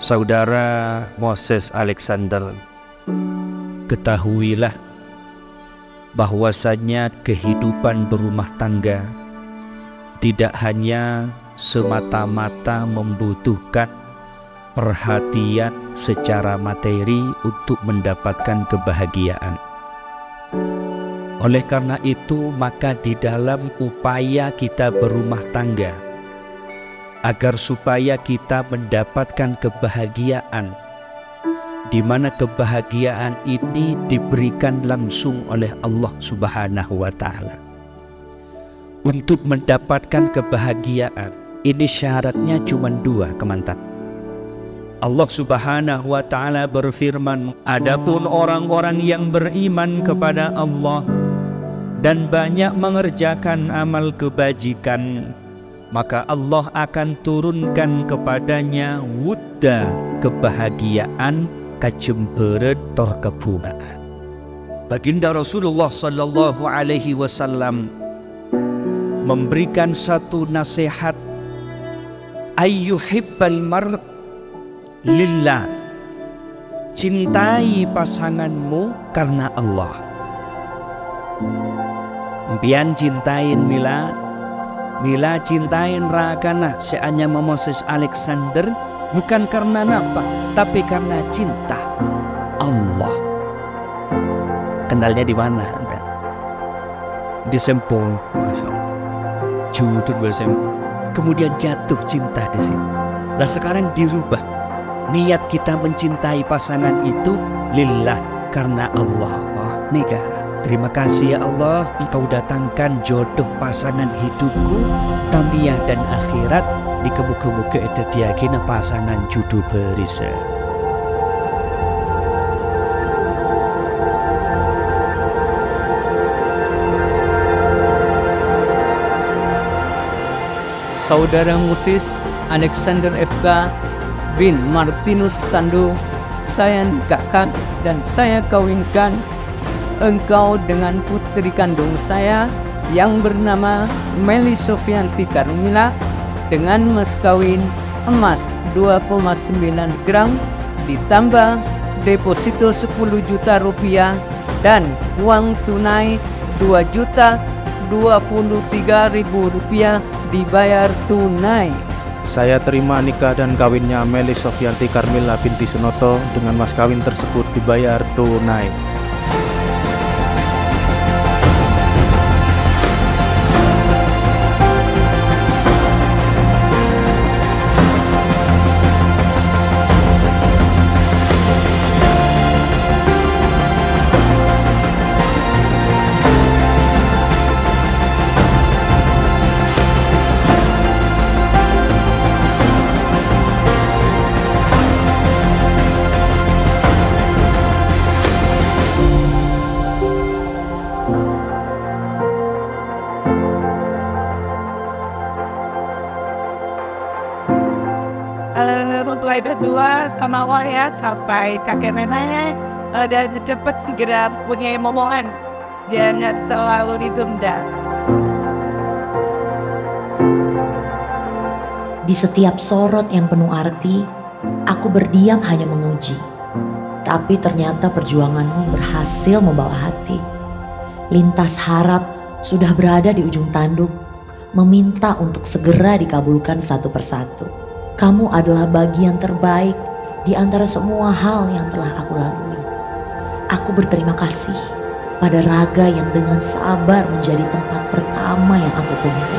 Saudara Moses Alexander, ketahuilah bahwasanya kehidupan berumah tangga tidak hanya semata-mata membutuhkan perhatian secara materi untuk mendapatkan kebahagiaan. Oleh karena itu, maka di dalam upaya kita berumah tangga, agar supaya kita mendapatkan kebahagiaan di mana kebahagiaan ini diberikan langsung oleh Allah Subhanahu wa taala. Untuk mendapatkan kebahagiaan, ini syaratnya cuma dua, kemantan. Allah Subhanahu wa taala berfirman, "Adapun orang-orang yang beriman kepada Allah dan banyak mengerjakan amal kebajikan, maka Allah akan turunkan kepadanya wudda kebahagiaan kacemberet torkebungaan. Baginda Rasulullah sallallahu alaihi wasallam memberikan satu nasihat ayyuhibbal mar lillah cintai pasanganmu karena Allah Bian cintain Mila Mila cintain Rakana seanya Moses Alexander bukan karena napa, tapi karena cinta Allah. Kenalnya di mana? Di Allah. Judul bersempong. Kemudian jatuh cinta di situ. Lah sekarang dirubah. Niat kita mencintai pasangan itu lillah karena Allah. Oh, nikah. Terima kasih ya Allah Engkau datangkan jodoh pasangan hidupku Tamiah dan akhirat Di kemuka-muka itu tiagina pasangan judu berisa. Saudara Musis Alexander FK bin Martinus Tandu Saya nikahkan dan saya kawinkan engkau dengan putri kandung saya yang bernama Meli Sofianti Karmila dengan mas kawin emas 2,9 gram ditambah deposito 10 juta rupiah dan uang tunai 2 juta 23 ribu rupiah dibayar tunai. Saya terima nikah dan kawinnya Meli Sofianti Karmila binti Senoto dengan mas kawin tersebut dibayar tunai. Mulai berdua sama ya sampai kakek nenek uh, dan cepat segera punya momongan jangan selalu ditunda Di setiap sorot yang penuh arti, aku berdiam hanya menguji. Tapi ternyata perjuanganmu berhasil membawa hati. Lintas harap sudah berada di ujung tanduk, meminta untuk segera dikabulkan satu persatu. Kamu adalah bagian terbaik di antara semua hal yang telah aku lalui. Aku berterima kasih pada raga yang dengan sabar menjadi tempat pertama yang aku tunggu.